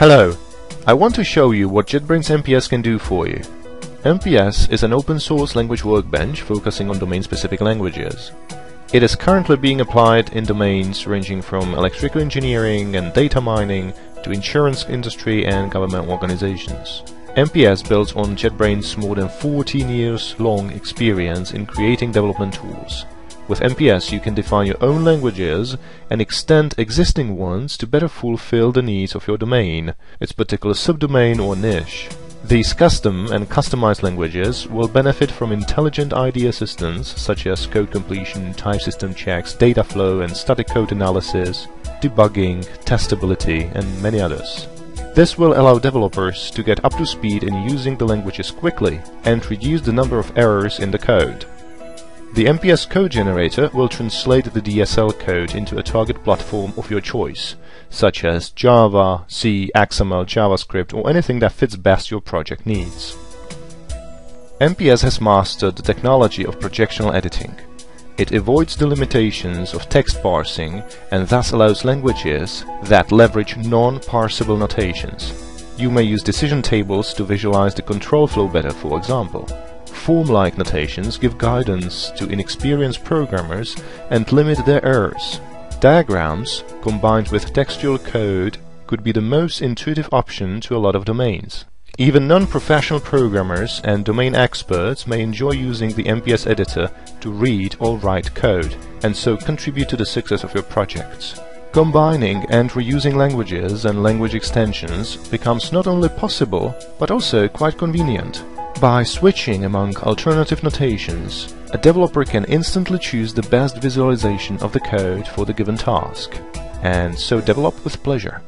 Hello, I want to show you what JetBrains MPS can do for you. MPS is an open source language workbench focusing on domain-specific languages. It is currently being applied in domains ranging from electrical engineering and data mining to insurance industry and government organizations. MPS builds on JetBrains' more than 14 years long experience in creating development tools. With MPS you can define your own languages and extend existing ones to better fulfill the needs of your domain, its particular subdomain or niche. These custom and customized languages will benefit from intelligent IDE assistance such as code completion, type system checks, data flow and static code analysis, debugging, testability and many others. This will allow developers to get up to speed in using the languages quickly and reduce the number of errors in the code. The MPS code generator will translate the DSL code into a target platform of your choice, such as Java, C, XML, JavaScript or anything that fits best your project needs. MPS has mastered the technology of projectional editing. It avoids the limitations of text parsing and thus allows languages that leverage non-parsable notations. You may use decision tables to visualize the control flow better, for example. Form-like notations give guidance to inexperienced programmers and limit their errors. Diagrams, combined with textual code, could be the most intuitive option to a lot of domains. Even non-professional programmers and domain experts may enjoy using the MPS editor to read or write code, and so contribute to the success of your projects. Combining and reusing languages and language extensions becomes not only possible, but also quite convenient. By switching among alternative notations, a developer can instantly choose the best visualization of the code for the given task, and so develop with pleasure.